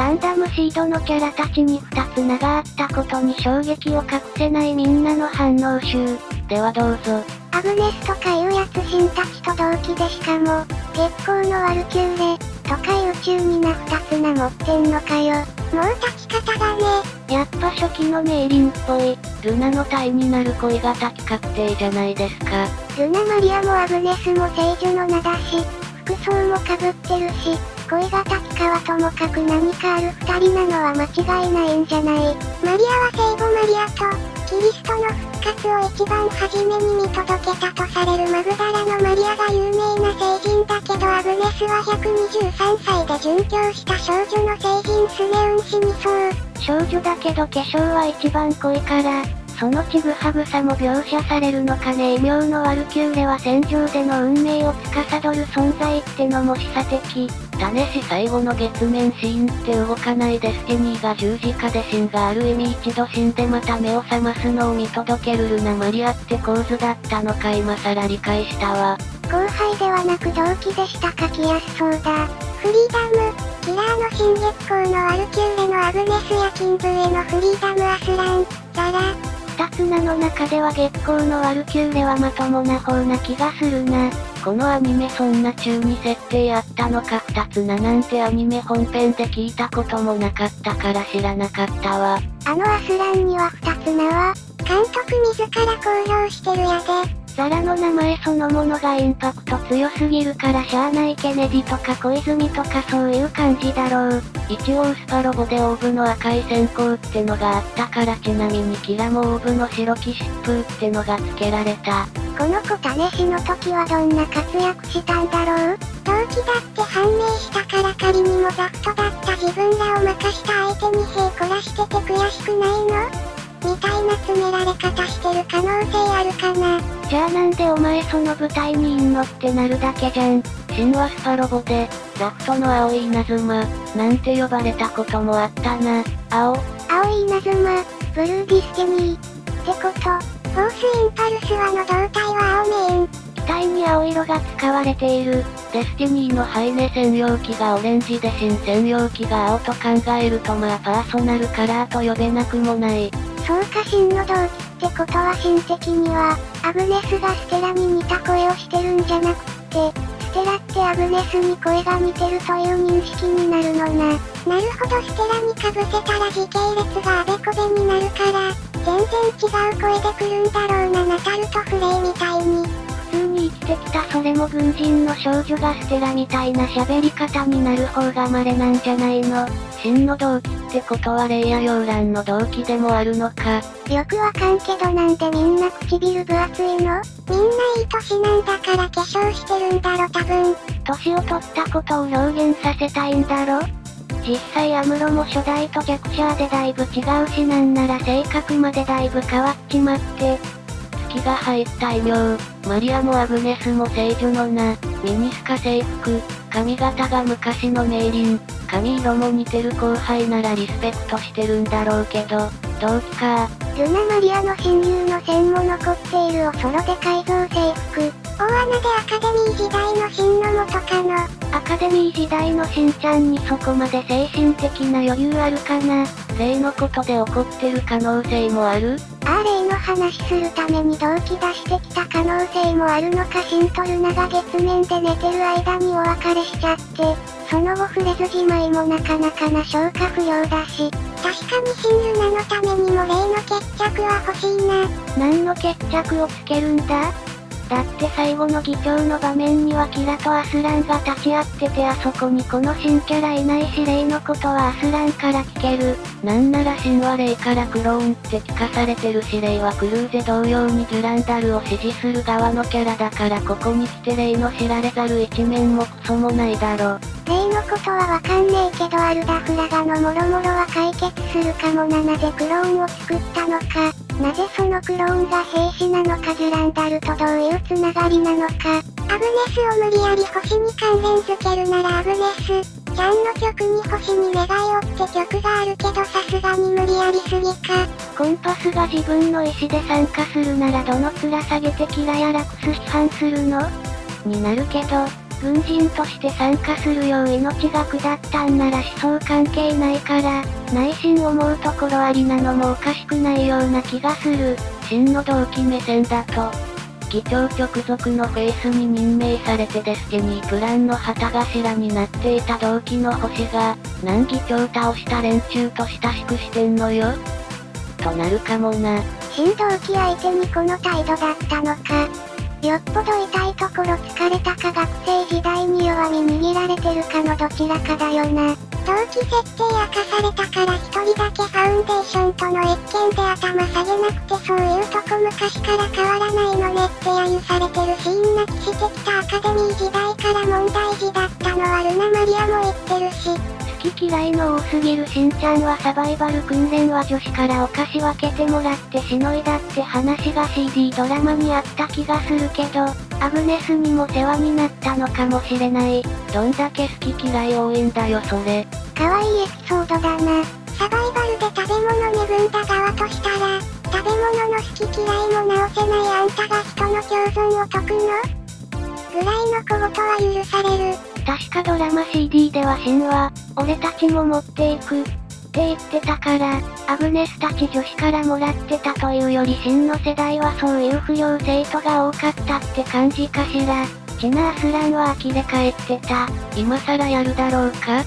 ガンダムシードのキャラたちに2つ名があったことに衝撃を隠せないみんなの反応集。ではどうぞ。アグネスとかいうやつ神たちと同期でしかも、月光のワルキューレ、とか宇宙にな二つ名持ってんのかよ。もう立ち方がね。やっぱ初期のメイリンっぽい、ルナの体になる恋が滝確定じゃないですか。ルナマリアもアグネスも聖女の名だし、服装も被ってるし、恋が滝川ともかく何かある二人なのは間違いないんじゃない。マリアは聖母マリアと、キリストの復活を一番初めに見届けたとされるマグダラのマリアが有名な聖人だけどアグネスは123歳で殉教した少女の聖人スネウン氏にそう。少女だけど化粧は一番濃いから、そのちぐはぐさも描写されるのかね異名のワルキューレは戦場での運命を司る存在ってのも示唆的。種し最後の月面シーンって動かないデスティニーが十字架で死んがある意味一度死んでまた目を覚ますのを見届けるルナマリアって構図だったのか今更理解したわ。後輩ではなく同期でした書きやすそうだ。フリーダム、キラーの新月光のワルキューレのアグネスやキンブへのフリーダムアスラン、ザラ。二つ名の中では月光のワルキューレはまともな方な気がするな。このアニメそんな中に設定あったのか二つ名なんてアニメ本編で聞いたこともなかったから知らなかったわ。あのアスランには二つ名は、監督自ら公表してるやで。ザラの名前そのものがインパクト強すぎるからしゃあないケネディとか小泉とかそういう感じだろう。一応スパロボでオーブの赤い閃光ってのがあったからちなみにキラもオーブの白騎疾風ってのが付けられた。この子種師の時はどんな活躍したんだろう動機だって判明したから仮にもザフトだった自分らを任した相手に兵こらしてて悔しくないの？みたいな詰められ方してる可能性あるかな。じゃあなんでお前その舞台にいんのってなるだけじゃん。神話スパロボで、ザクトの青い稲妻、なんて呼ばれたこともあったな。青青い稲妻、ブルーディスティニー。ってこと、フォースインパルスはの胴体は青メイン。機体に青色が使われている。デスティニーのハイネ専用機がオレンジでシン専用機が青と考えるとまあパーソナルカラーと呼べなくもない。そうかシンの同期ってことはシン的には、アグネスがステラに似た声をしてるんじゃなくって、ステラってアグネスに声が似てるという認識になるのな。なるほどステラにかぶせたら時系列があべこべになるから、全然違う声で来るんだろうなナタルとフレイみたいに。てきたそれも軍人の少女がステラみたいな喋り方になる方が稀なんじゃないの？真の動機ってことはレイヤヨーランの動機でもあるのか？よくわかんけどなんでみんな唇分厚いの？みんないい歳なんだから化粧してるんだろ多分。年を取ったことを表現させたいんだろ？実際アムロも初代と弱者でだいぶ違うしなんなら性格までだいぶ変わっちまって、月が入った異名、マリアもアグネスも聖女の名、ミニスカ制服、髪型が昔のメイリン、髪色も似てる後輩ならリスペクトしてるんだろうけど、同期か。ルナマリアの親友の線も残っているおソロで改造制服。大穴でアカデミー時代の真の元カノ。アカデミー時代のしんちゃんにそこまで精神的な余裕あるかな。例のことで怒ってる可能性もある？あ例の話するために動機出してきた可能性もあるのかシントルナが月面で寝てる間にお別れしちゃって、その後触れずじまいもなかなかな消化不良だし、確かにシンルナのためにも例の決着は欲しいな。何の決着をつけるんだ？だって最後の議長の場面にはキラとアスランが立ち会っててあそこにこの新キャラいないしレイのことはアスランから聞ける。なんなら神話レイからクローンって聞かされてるしレイはクルーゼ同様にデュランダルを支持する側のキャラだからここに来てレイの知られざる一面もクソもないだろ。レイのことはわかんねえけどアルダフラガのもろもろは解決するかもななぜクローンを作ったのか。なぜそのクローンが兵士なのかデュランダルとどういうつながりなのか。アグネスを無理やり星に関連づけるならアグネス。ちゃんの曲に星に願いをって曲があるけどさすがに無理やりすぎか。コンパスが自分の意思で参加するならどの面下げてキラやラクス批判するの？になるけど、軍人として参加するよう命が下ったんなら思想関係ないから、内心思うところありなのもおかしくないような気がする。シンの同期目線だと、議長直属のフェイスに任命されてデスティニープランの旗頭になっていた同期の星が、何議長倒した連中と親しくしてんのよとなるかもな。シン同期相手にこの態度だったのか。よっぽど痛いところ突かれたか学生時代に弱み握られてるかのどちらかだよな。同期設定明かされたから一人だけファウンデーションとの越見で頭下げなくてそういうとこ昔から変わらないのねって揶揄されてるシーンなきしてきたアカデミー時代から問題児だのはルナマリアも言ってるし。好き嫌いの多すぎるしんちゃんはサバイバル訓練は女子からお菓子分けてもらってしのいだって話が CD ドラマにあった気がするけど、アグネスにも世話になったのかもしれない。どんだけ好き嫌い多いんだよそれ。可愛いエピソードだな。サバイバルで食べ物恵んだ側としたら、食べ物の好き嫌いも直せないあんたが人の共存を解くのぐらいの小言は許される。確かドラマ CD では神話、俺たちも持っていく。って言ってたから、アグネスたち女子からもらってたというより真の世代はそういう不良生徒が多かったって感じかしら。チナアスランは呆れ返ってた。今更やるだろうか？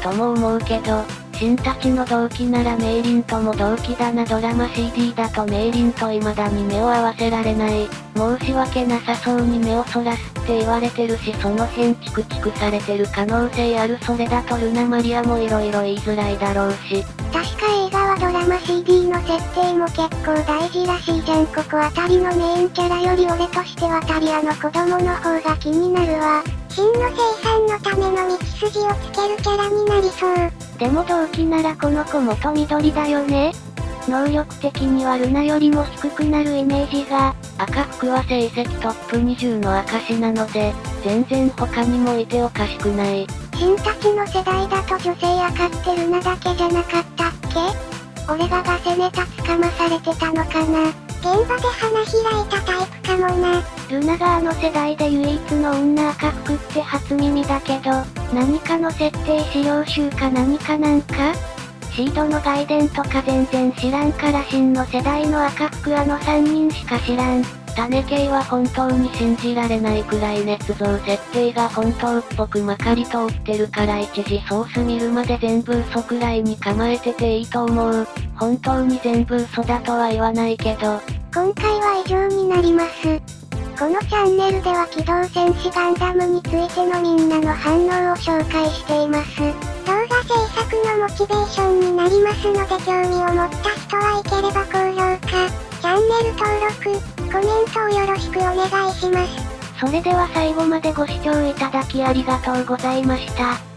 とも思うけど、シンたちの同期ならメイリンとも同期だなドラマ CD だとメイリンと未だに目を合わせられない。申し訳なさそうに目をそらすって言われてるしその辺チクチクされてる可能性あるそれだとルナマリアも色々言いづらいだろうし。確か映画はドラマ CD の設定も結構大事らしいじゃんここあたりのメインキャラより俺としてはタリアの子供の方が気になるわ。真の生産のための道筋をつけるキャラになりそう。でも同期ならこの子元緑だよね能力的にはルナよりも低くなるイメージが、赤服は成績トップ20の証なので、全然他にもいておかしくない。新たちの世代だと女性赤ってルナだけじゃなかったっけ？俺がガセネタつかまされてたのかな？現場で花開いたタイプかもな。ルナがあの世代で唯一の女赤服って初耳だけど、何かの設定資料集か何かなんか？シードの外伝とか全然知らんから真の世代の赤服あの3人しか知らん。種系は本当に信じられないくらい捏造設定が本当っぽくまかり通ってるから一時ソース見るまで全部嘘くらいに構えてていいと思う。本当に全部嘘だとは言わないけど。今回は以上になります。このチャンネルでは機動戦士ガンダムについてのみんなの反応を紹介しています。動画制作のモチベーションになりますので興味を持った人はいければ高評価、チャンネル登録、コメントをよろしくお願いします。それでは最後までご視聴いただきありがとうございました。